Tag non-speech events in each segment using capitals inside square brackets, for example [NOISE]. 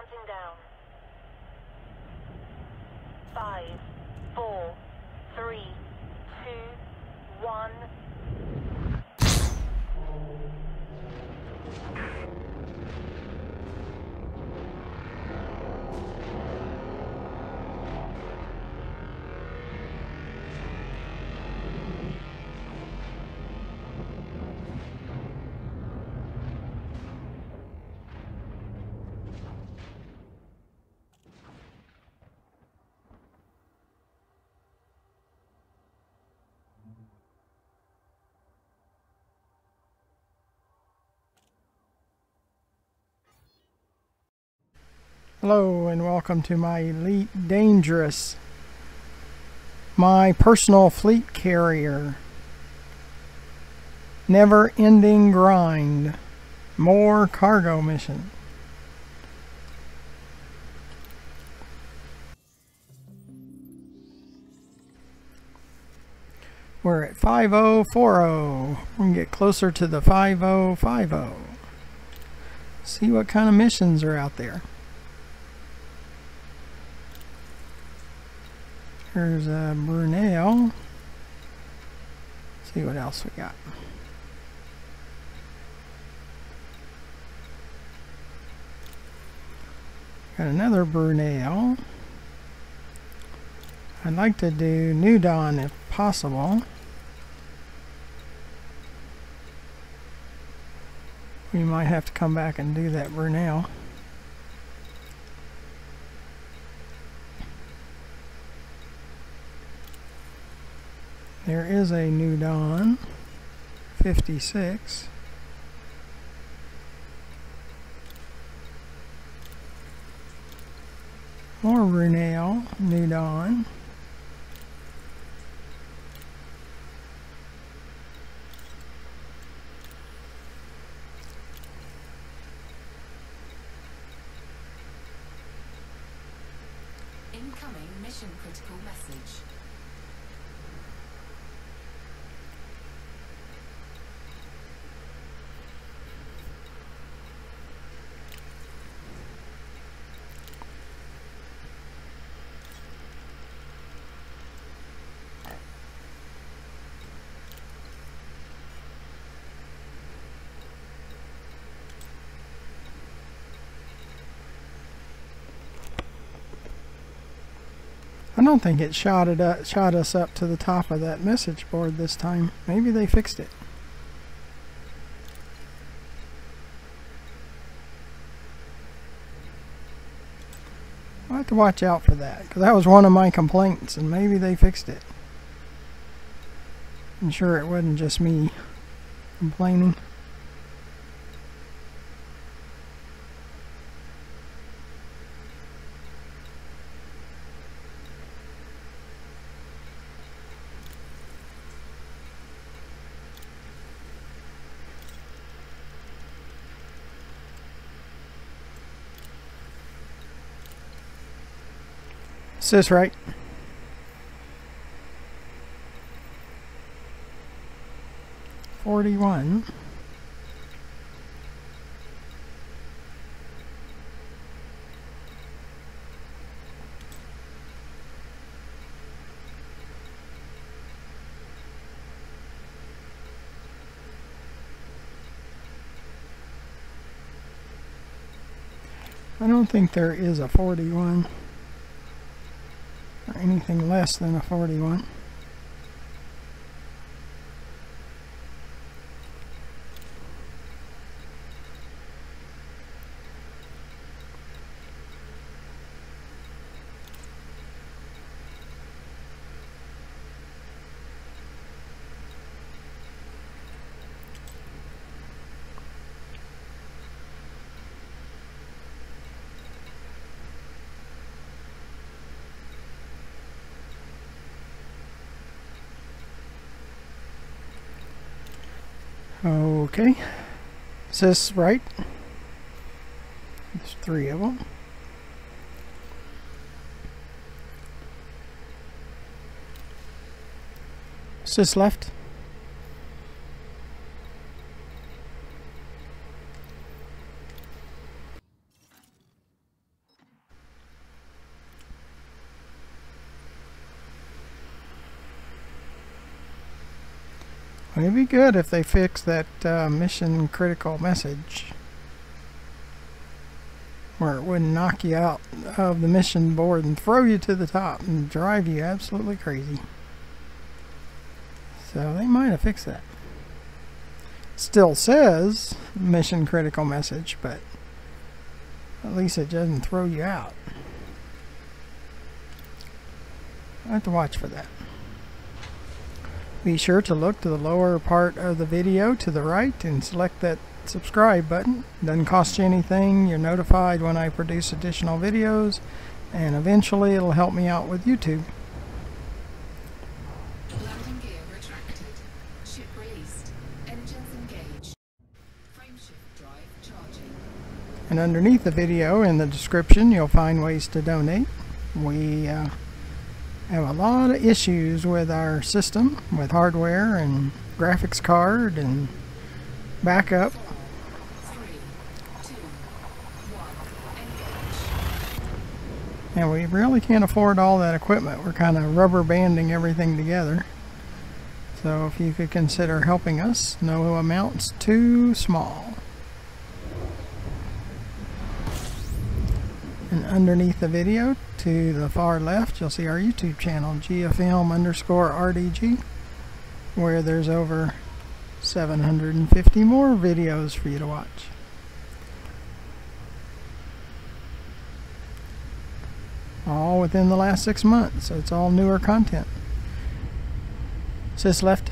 Counting down. Five, four, three, two, one. Hello and welcome to my Elite Dangerous, my personal fleet carrier. Never ending grind. More cargo mission. We're at 5040. We can get closer to the 5050. See what kind of missions are out there. Here's a Brunel. See what else we got. Got another Brunel. I'd like to do New Dawn if possible. We might have to come back and do that Brunel. There is a New Dawn 56. More Brunel, New Dawn. Incoming mission critical message. I don't think it shot it up, shot us up to the top of that message board this time. Maybe they fixed it. I'll have to watch out for that because that was one of my complaints and maybe they fixed it. I'm sure it wasn't just me complaining. Is this right? Forty-one. I don't think there is a 41 or anything less than a 41. Okay. Is this right? There's three of them. Is this left? It'd be good if they fix that uh, mission critical message. Where it wouldn't knock you out of the mission board and throw you to the top and drive you absolutely crazy. So they might have fixed that. Still says mission critical message, but at least it doesn't throw you out. I have to watch for that. Be sure to look to the lower part of the video to the right and select that subscribe button. Doesn't cost you anything. You're notified when I produce additional videos and eventually it'll help me out with YouTube. And underneath the video in the description you'll find ways to donate. We uh, have a lot of issues with our system, with hardware and graphics card and backup. And we really can't afford all that equipment. We're kind of rubber banding everything together. So if you could consider helping us, no amount's too small. And underneath the video, to the far left, you'll see our YouTube channel, GFM underscore RDG, where there's over 750 more videos for you to watch. all within the last six months. So it's all newer content. Sis left.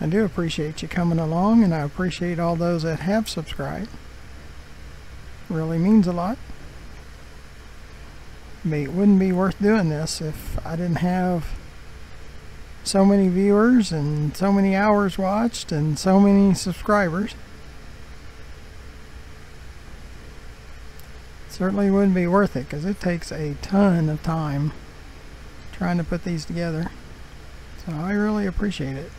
I do appreciate you coming along, and I appreciate all those that have subscribed. Really means a lot. Mean, it wouldn't be worth doing this if I didn't have so many viewers and so many hours watched and so many subscribers. Certainly wouldn't be worth it because it takes a ton of time trying to put these together. So I really appreciate it.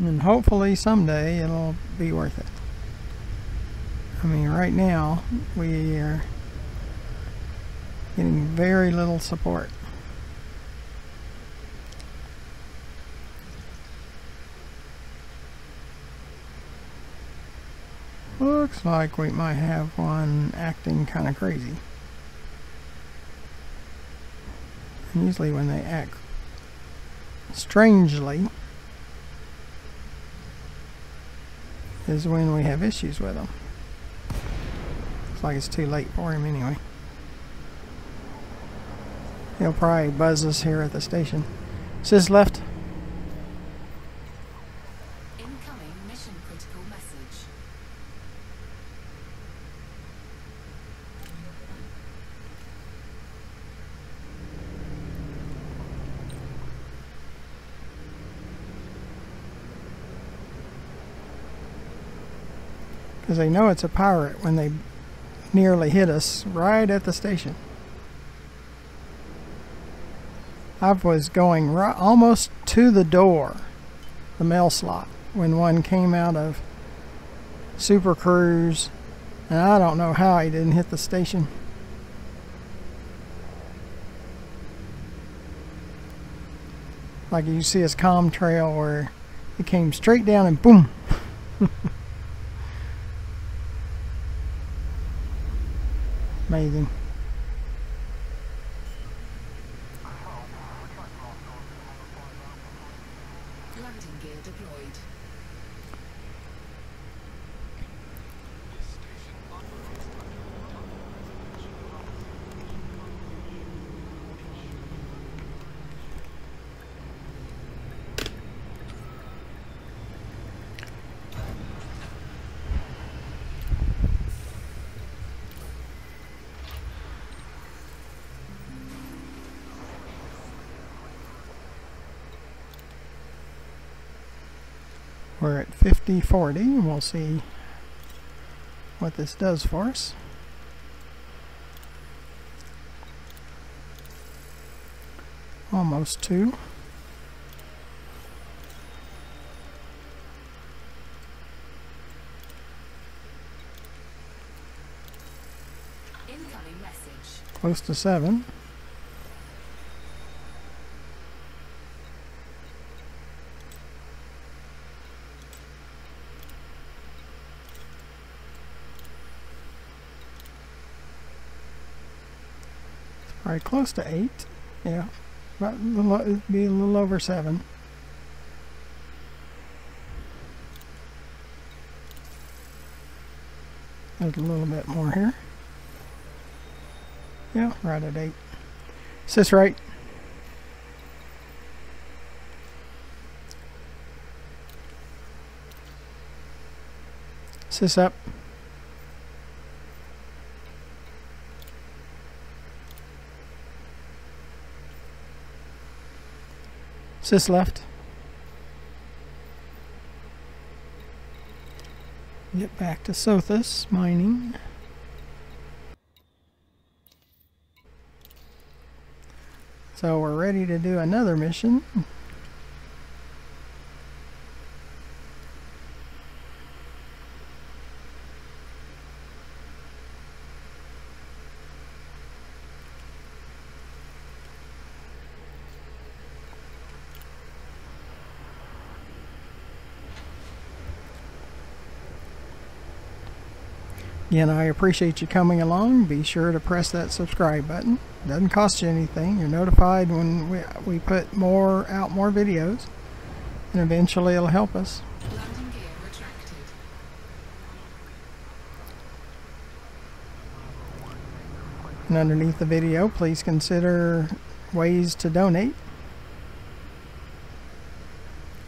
And hopefully someday it'll be worth it. I mean, right now we are getting very little support. Looks like we might have one acting kind of crazy. And usually when they act strangely, is when we have issues with them. Looks like it's too late for him anyway. He'll probably buzz us here at the station. Sis left. Incoming mission critical message. Because they know it's a pirate when they nearly hit us right at the station. I was going right, almost to the door, the mail slot, when one came out of Super Cruise, and I don't know how he didn't hit the station. Like you see his com trail where it came straight down and boom. [LAUGHS] Amazing. Landing gear deployed. We're at 5040 and we'll see what this does for us. Almost two. Incoming message. Close to seven. Right, close to eight. Yeah, about a little, it'd be a little over seven. There's a little bit more here. Yeah, right at eight. Is this right? Is this up? Is this left? Get back to Sothis mining. So we're ready to do another mission. Again, I appreciate you coming along. Be sure to press that subscribe button. Doesn't cost you anything. You're notified when we, we put more out more videos. And eventually it'll help us. And underneath the video, please consider ways to donate.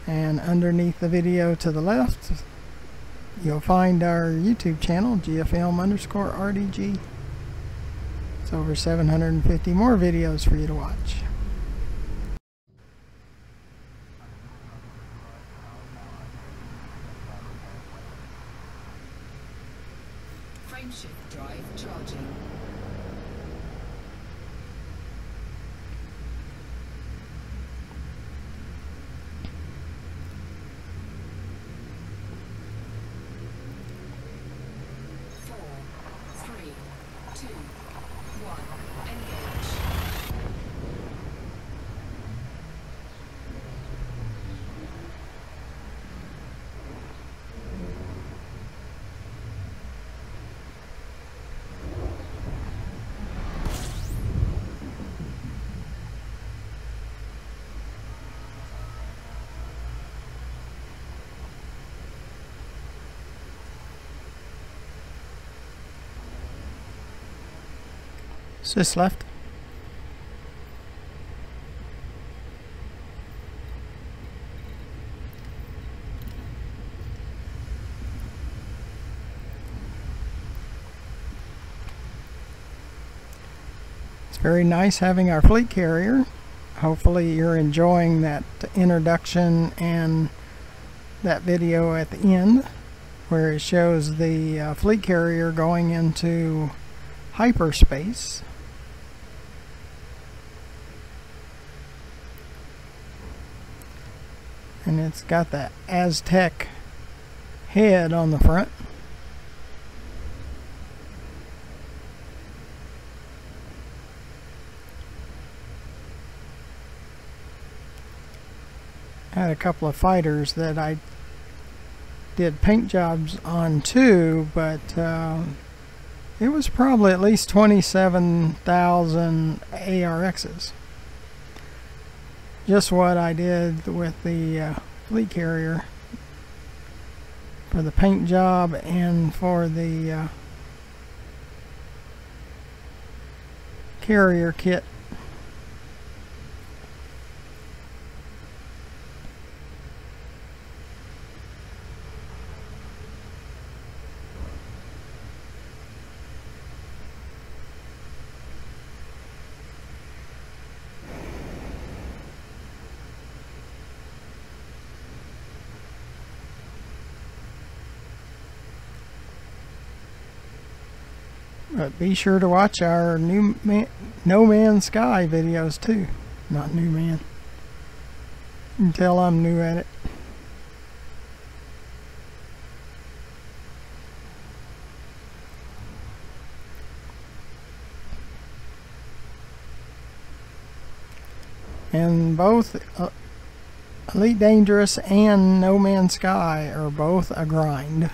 And underneath the video to the left, you'll find our YouTube channel, GFM underscore RDG. It's over 750 more videos for you to watch. Frameshift drive charging. Four, three, two, one. Engage. This left? It's very nice having our fleet carrier. Hopefully you're enjoying that introduction and that video at the end where it shows the uh, fleet carrier going into hyperspace. And it's got that Aztec head on the front. Had a couple of fighters that I did paint jobs on too, but uh, it was probably at least 27,000 ARXs. Just what I did with the uh, fleet carrier for the paint job and for the uh, carrier kit. Be sure to watch our new man, No Man's Sky videos too. Not New Man. Tell I'm new at it. And both uh, Elite Dangerous and No Man's Sky are both a grind.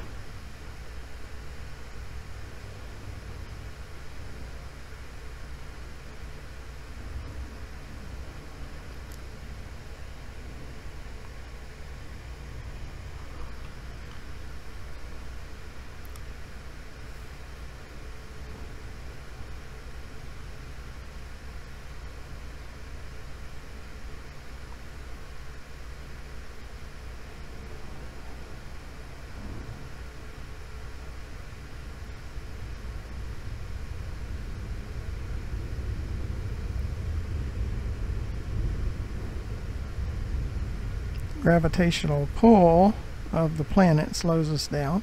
Gravitational pull of the planet slows us down.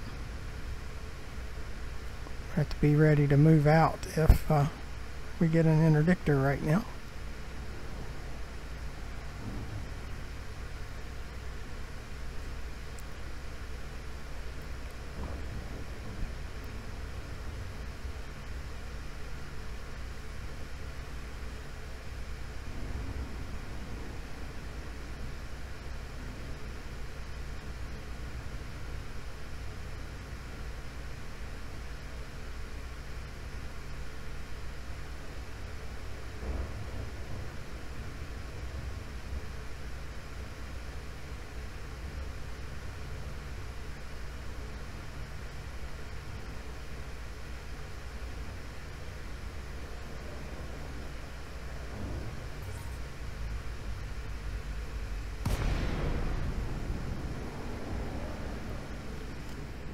We have to be ready to move out if uh, we get an interdictor right now.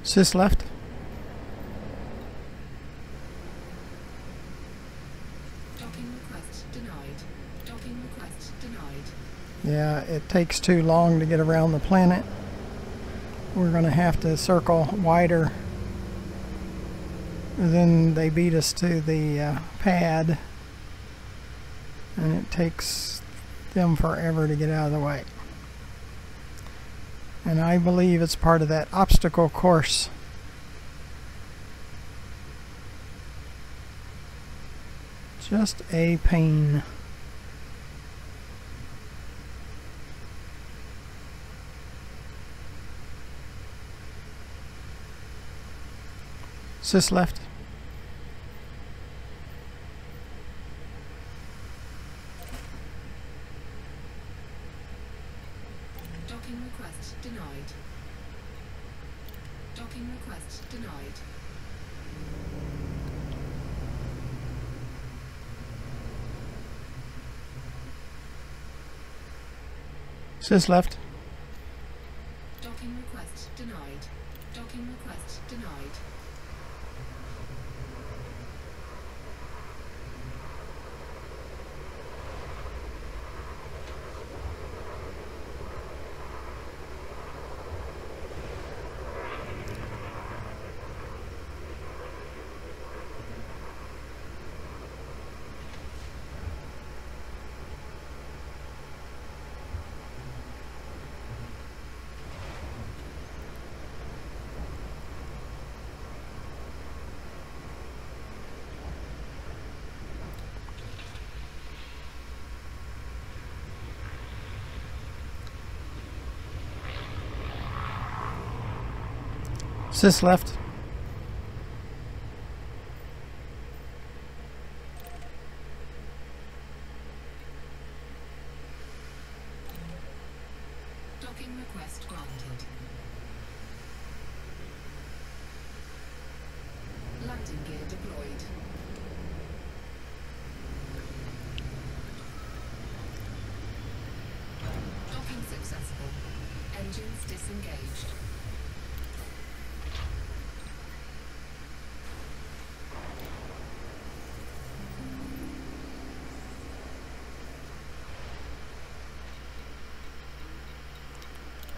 Sis left. Docking request denied. Docking request denied. Yeah, it takes too long to get around the planet. We're going to have to circle wider. And then they beat us to the uh, pad. And it takes them forever to get out of the way. And I believe it's part of that obstacle course. Just a pain. Sis left. Docking request denied. Docking request denied. Sis left. Docking request denied. Docking request denied. Sis left. Docking request granted. Landing gear deployed.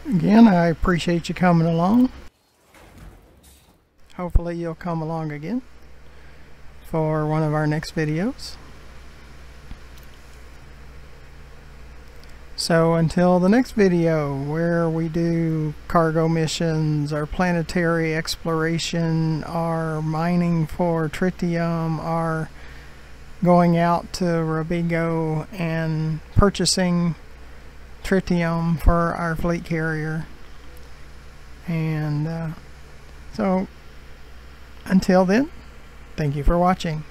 Again, I appreciate you coming along. Hopefully, you'll come along again. for one of our next videos. So until the next video where we do cargo missions, our planetary exploration, our mining for tritium, our going out to Robigo and purchasing tritium for our fleet carrier. And uh, so until then, thank you for watching.